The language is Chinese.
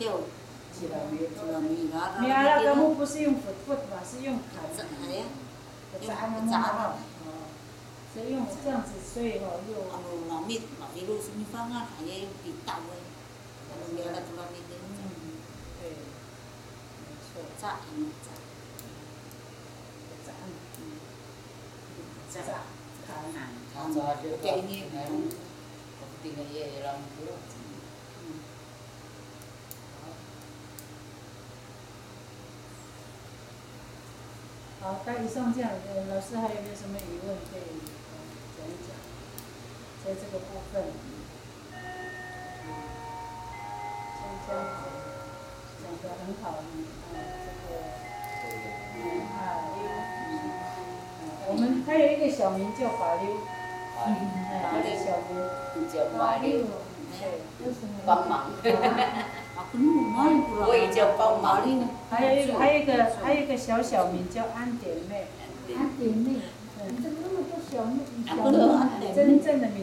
对，一两米，一两米啊，你阿拉根本不是用粉粉嘛，是用砍，是哎呀，砸的嘛，哦，所以用这样子，所以吼又。啊，无毛米，毛米路什么方啊，还要用地道的。嗯，对，没错。炸，嗯，炸。炸，嗯，炸，砍，砍，炸就给你，个也让不好，那以上这样，呃，老师还有没有什么疑问可以讲一讲？在这个部分，像这样子讲得很好，嗯，这个，嗯，我们还有一个小名叫法溜，嗯，哎，这个小名叫法溜，对，帮忙。我也叫帮忙。还有一个，还有一个，还有一个小小名叫安点妹。安点妹，你怎么那么多小妹？真正的名。